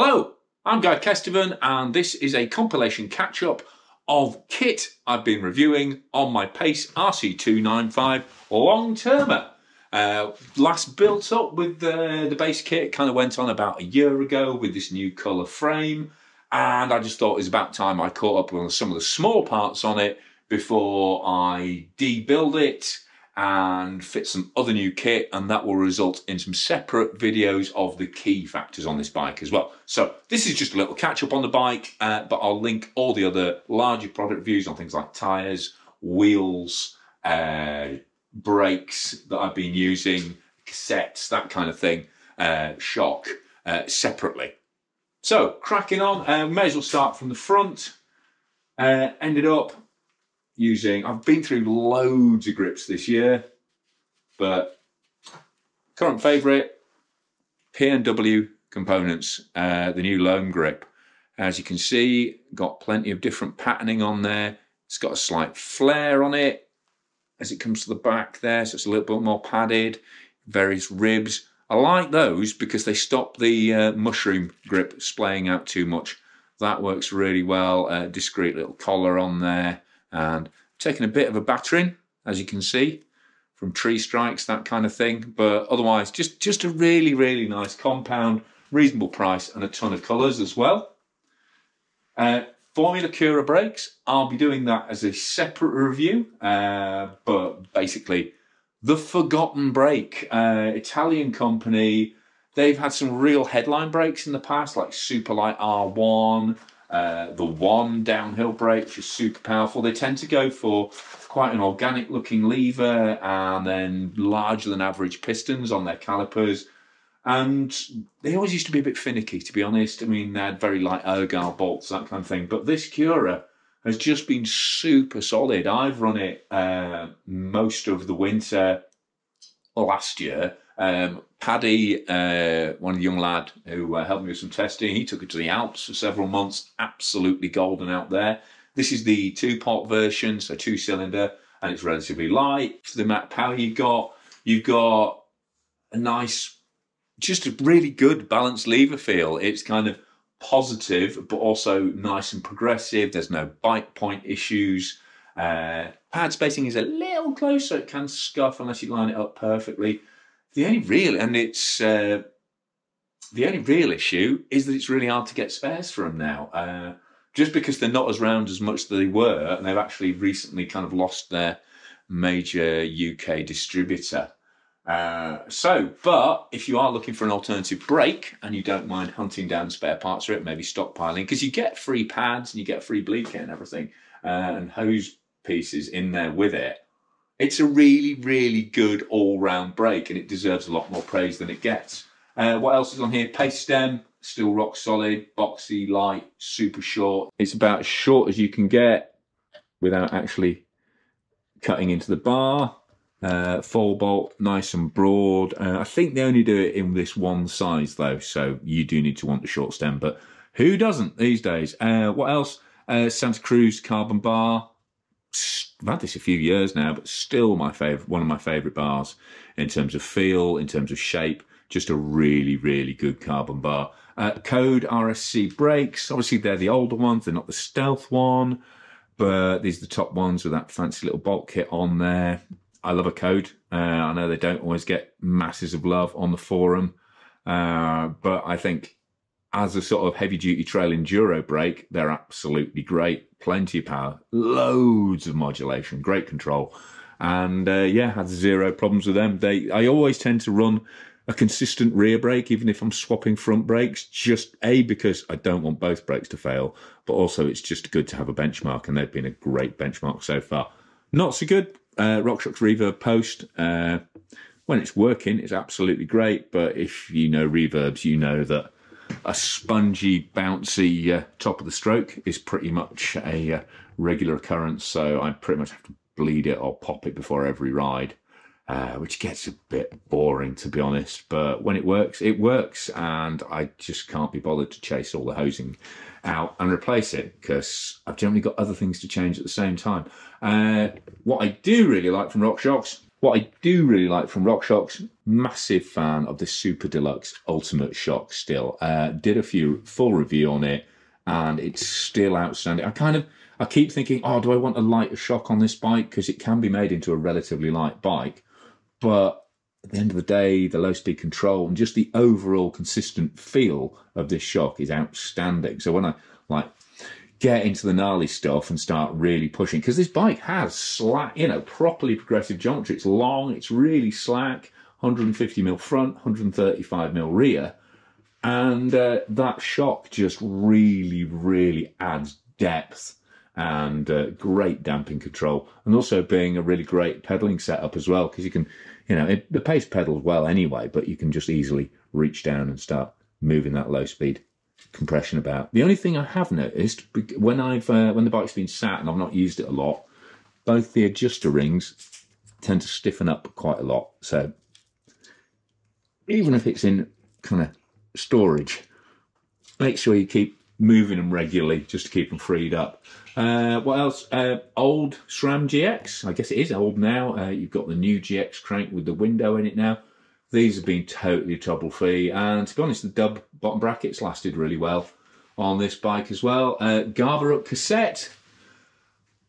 Hello, I'm Guy Kesteven, and this is a compilation catch up of kit I've been reviewing on my Pace RC295 long termer. Uh, last built up with the, the base kit kind of went on about a year ago with this new colour frame, and I just thought it was about time I caught up on some of the small parts on it before I debuild it and fit some other new kit and that will result in some separate videos of the key factors on this bike as well. So this is just a little catch up on the bike, uh, but I'll link all the other larger product reviews on things like tyres, wheels, uh, brakes that I've been using, cassettes, that kind of thing, uh, shock, uh, separately. So cracking on, uh, may as well start from the front. Uh, ended up using, I've been through loads of grips this year, but current favourite, PNW components, uh, the new Loam grip. As you can see, got plenty of different patterning on there. It's got a slight flare on it as it comes to the back there, so it's a little bit more padded. Various ribs. I like those because they stop the uh, mushroom grip splaying out too much. That works really well. Uh, discreet little collar on there and taking a bit of a battering, as you can see, from tree strikes, that kind of thing. But otherwise, just, just a really, really nice compound, reasonable price, and a ton of colours as well. Uh, Formula Cura brakes, I'll be doing that as a separate review, uh, but basically, the Forgotten Brake, uh, Italian company. They've had some real headline brakes in the past, like Superlight R1, uh, the one downhill brake, which is super powerful. They tend to go for quite an organic looking lever and then larger than average pistons on their calipers. And they always used to be a bit finicky, to be honest. I mean, they had very light ergal bolts, that kind of thing. But this Cura has just been super solid. I've run it uh, most of the winter last year um, Paddy, uh, one young lad who uh, helped me with some testing, he took it to the Alps for several months. Absolutely golden out there. This is the two-pot version, so two-cylinder, and it's relatively light. For the amount of power you've got, you've got a nice, just a really good balanced lever feel. It's kind of positive, but also nice and progressive. There's no bite point issues. Uh, pad spacing is a little close, so it can scuff unless you line it up perfectly. The only real, and it's uh, the only real issue is that it's really hard to get spares for them now. Uh, just because they're not as round as much as they were, and they've actually recently kind of lost their major UK distributor. Uh, so, but if you are looking for an alternative brake and you don't mind hunting down spare parts for it, maybe stockpiling, because you get free pads and you get free bleed kit and everything, uh, and hose pieces in there with it, it's a really, really good all-round brake, and it deserves a lot more praise than it gets. Uh, what else is on here? Pace stem, still rock solid, boxy, light, super short. It's about as short as you can get without actually cutting into the bar. Uh, full bolt, nice and broad. Uh, I think they only do it in this one size though, so you do need to want the short stem, but who doesn't these days? Uh, what else? Uh, Santa Cruz carbon bar, I've had this a few years now, but still my favorite, one of my favorite bars in terms of feel, in terms of shape. Just a really, really good carbon bar. Uh, Code RSC brakes. Obviously, they're the older ones. They're not the stealth one, but these are the top ones with that fancy little bolt kit on there. I love a Code. Uh, I know they don't always get masses of love on the forum, uh, but I think as a sort of heavy duty trail enduro brake, they're absolutely great. Plenty of power, loads of modulation, great control. And uh, yeah, had zero problems with them. They, I always tend to run a consistent rear brake, even if I'm swapping front brakes, just A, because I don't want both brakes to fail, but also it's just good to have a benchmark, and they've been a great benchmark so far. Not so good, uh, RockShox Reverb Post. Uh, when it's working, it's absolutely great, but if you know reverbs, you know that a spongy, bouncy uh, top of the stroke is pretty much a uh, regular occurrence. So I pretty much have to bleed it or pop it before every ride, uh, which gets a bit boring to be honest. But when it works, it works, and I just can't be bothered to chase all the hosing out and replace it because I've generally got other things to change at the same time. Uh, what I do really like from RockShox What I do really like from RockShox, massive fan of the Super Deluxe Ultimate Shock still. Uh, did a few full review on it and it's still outstanding. I kind of, I keep thinking, oh, do I want a lighter shock on this bike? Because it can be made into a relatively light bike. But at the end of the day, the low speed control and just the overall consistent feel of this shock is outstanding. So when I like get into the gnarly stuff and start really pushing, because this bike has slack, you know, properly progressive geometry. It's long, it's really slack, 150 mil front, 135 mil rear. And uh, that shock just really, really adds depth and uh, great damping control, and also being a really great pedaling setup as well, because you can you know, it, the pace pedals well anyway, but you can just easily reach down and start moving that low speed compression about. The only thing I have noticed when I've uh, when the bike's been sat and I've not used it a lot, both the adjuster rings tend to stiffen up quite a lot. So even if it's in kind of storage, make sure you keep moving them regularly just to keep them freed up. Uh, what else? Uh, old SRAM GX. I guess it is old now. Uh, you've got the new GX crank with the window in it now. These have been totally trouble free. And to be honest, the dub bottom brackets lasted really well on this bike as well. Uh, cassette.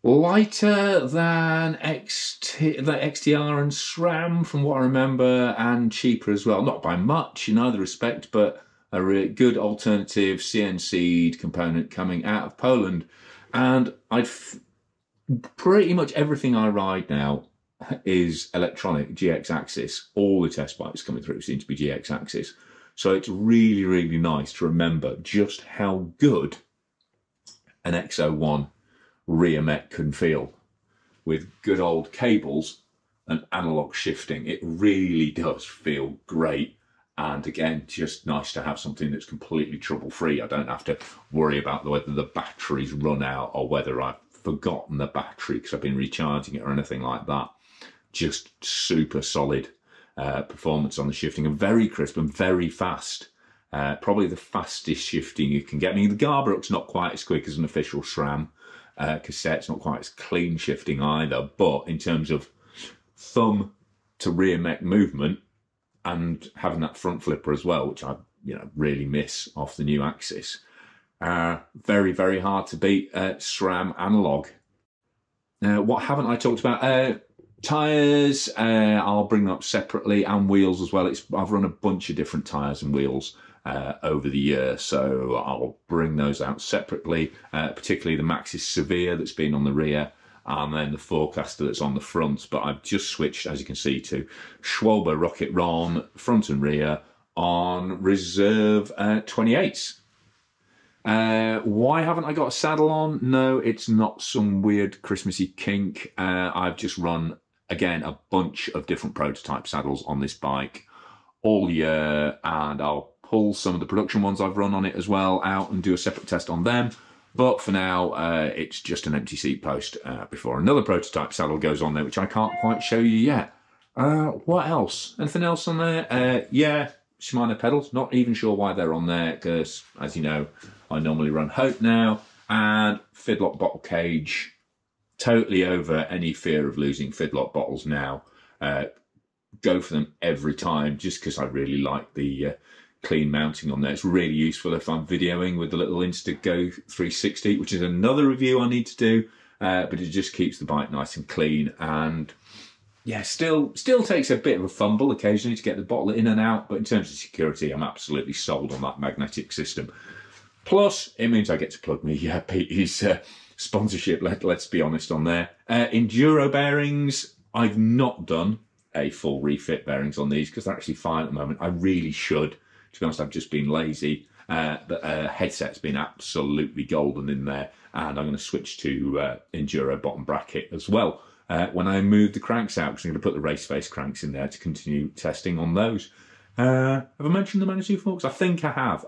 Lighter than XT, the XTR and SRAM, from what I remember, and cheaper as well. Not by much in either respect, but a good alternative CNC component coming out of Poland and f- pretty much everything I ride now is electronic GX AXS. All the test bikes coming through seem to be GX AXS. So it's really, really nice to remember just how good an X01 rear mech can feel with good old cables and analog shifting. It really does feel great and again, just nice to have something that's completely trouble free. I don't have to worry about whether the battery's run out or whether I've forgotten the battery because I've been recharging it or anything like that. Just super solid uh, performance on the shifting and very crisp and very fast. Uh, probably the fastest shifting you can get. I mean, the Garbaruk's not quite as quick as an official SRAM uh, cassette. It's not quite as clean shifting either. But in terms of thumb to rear mech movement, and having that front flipper as well, which I you know really miss off the new AXS. Uh, very very hard to beat uh, SRAM analog. Now, what haven't I talked about? Tires, uh, I'll bring up separately, and wheels as well. It's I've run a bunch of different tires and wheels uh, over the year, so I'll bring those out separately. Uh, particularly the Maxxis Severe that's been on the rear, and then the Forekaster that's on the front. But I've just switched, as you can see, to Schwalbe Rocket Ron front and rear on reserve uh, 28s. Uh, why haven't I got a saddle on? No, it's not some weird Christmassy kink. Uh, I've just run, again, a bunch of different prototype saddles on this bike all year, and I'll pull some of the production ones I've run on it as well out and do a separate test on them. But for now, uh, it's just an empty seat post uh, before another prototype saddle goes on there, which I can't quite show you yet. Uh, what else? Anything else on there? Uh, yeah, Shimano pedals. Not even sure why they're on there because, as you know, I normally run Hope now and Fidlock bottle cage. Totally over any fear of losing Fidlock bottles now. Uh, go for them every time just because I really like the uh, clean mounting on there. It's really useful if I'm videoing with the little Instago 360, which is another review I need to do. Uh, but it just keeps the bike nice and clean and yeah, still still takes a bit of a fumble occasionally to get the bottle in and out, but in terms of security, I'm absolutely sold on that magnetic system. Plus, it means I get to plug me yeah, PT's uh, sponsorship. Let, let's be honest on there. Uh, enduro bearings, I've not done a full refit bearings on these because they're actually fine at the moment. I really should. To be honest, I've just been lazy. Uh, the uh, headset's been absolutely golden in there, and I'm going to switch to uh, Enduro bottom bracket as well uh, when I move the cranks out because I'm going to put the race face cranks in there to continue testing on those. Uh, have I mentioned the Manitou forks? I think I have.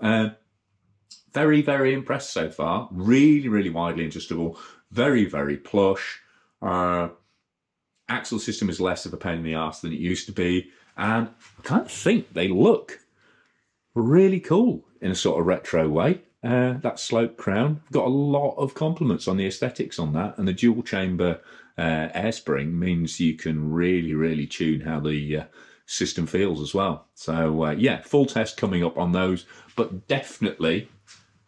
Uh, very, very impressed so far. Really, really widely adjustable. Very, very plush. axle system is less of a pain in the ass than it used to be, and I kind of think they look really cool in a sort of retro way. uh, that slope crown. Got a lot of compliments on the aesthetics on that, and the dual chamber uh, air spring means you can really, really tune how the uh, system feels as well. So uh, yeah, full test coming up on those, but definitely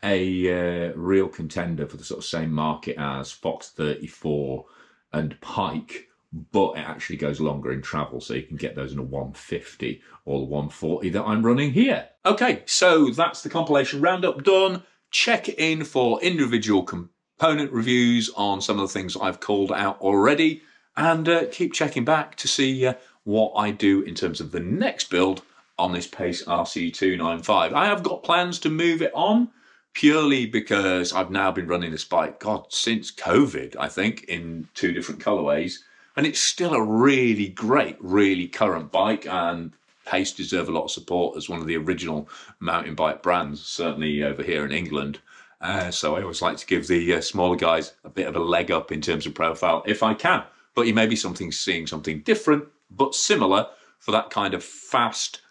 a uh, real contender for the sort of same market as Fox 34 and Pike, but it actually goes longer in travel, so you can get those in a 150 or the 140 that I'm running here. Okay, so that's the compilation roundup done. Check in for individual component reviews on some of the things I've called out already, and uh, keep checking back to see uh, what I do in terms of the next build on this Pace RC295. I have got plans to move it on purely because I've now been running this bike, God, since COVID, I think, in two different colorways. And it's still a really great, really current bike. And Pace deserve a lot of support as one of the original mountain bike brands, certainly over here in England. Uh, so I always like to give the uh, smaller guys a bit of a leg up in terms of profile if I can. But you may be something seeing something different but similar for that kind of fast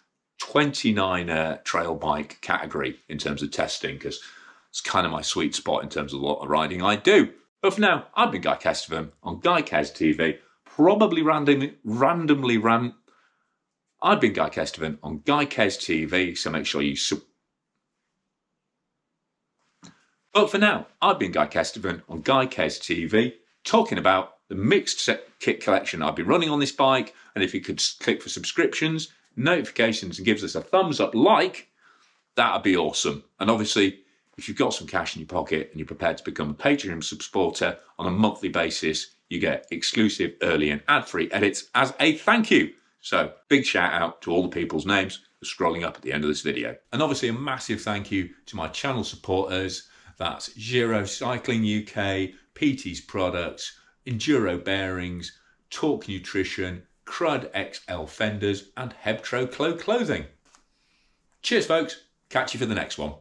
29er uh, trail bike category in terms of testing because it's kind of my sweet spot in terms of a lot of riding I do. But for now, I've been Guy Kesteven on Guy Kes TV, probably randomly, randomly ran. I've been Guy Kesteven on Guy Kes TV, so make sure you sub. But for now, I've been Guy Kesteven on Guy Kes TV, talking about the mixed set kit collection I've been running on this bike. And if you could click for subscriptions, notifications, and gives us a thumbs up like, that'd be awesome. And obviously, if you've got some cash in your pocket and you're prepared to become a Patreon supporter on a monthly basis, you get exclusive, early, and ad free edits as a thank you. So, big shout out to all the people's names scrolling up at the end of this video. And obviously, a massive thank you to my channel supporters. That's Giro Cycling UK, PT's Products, Enduro Bearings, TORQ Nutrition, Crud XL Fenders, and Hebtro Clo Clothing. Cheers, folks. Catch you for the next one.